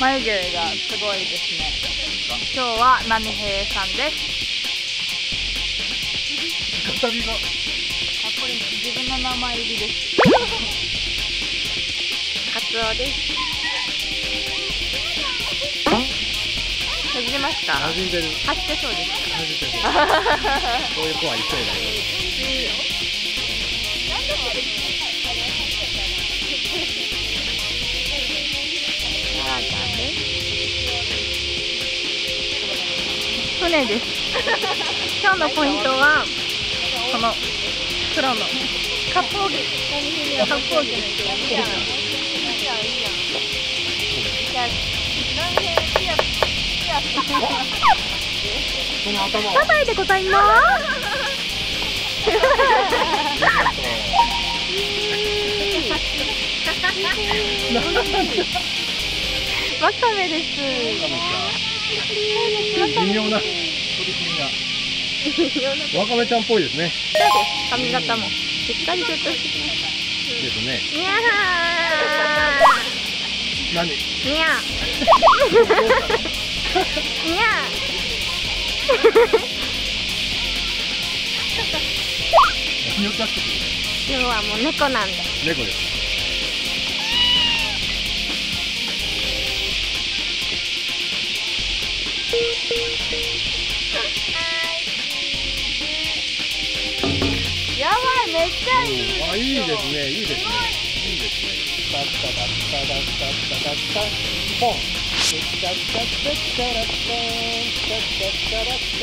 眉毛がすごいですね。今日は波平さんです。語りが。あこれ自分の名前入りです。カツオです。馴染みますか馴染んでる。走ってそうです。馴染んでるこういう子はいそうだよ船です。今日のポイントはこの黒の割烹着割烹着のサザエでございますわかめです微妙な取り組みが。わかめちゃんっぽいですね。そうです髪型もしっかりとしてきましですね。たにゃ何？ーにゃーにゃ何をキャッチすー今日はもう猫なんでる猫ですやばいめっちゃいいうんあいいですねいいですねいいですねタッタタッタタッタッタッタポンタッタッタッタラッタンタッタッタラッタ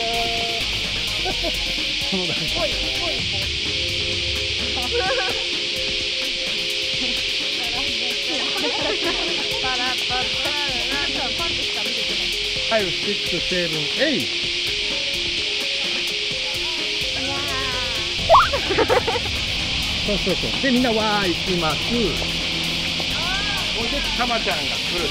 そのだけパラパてない5、6、7、8そうそうそう。でみんなわー行きます。ほいでたまちゃんが来る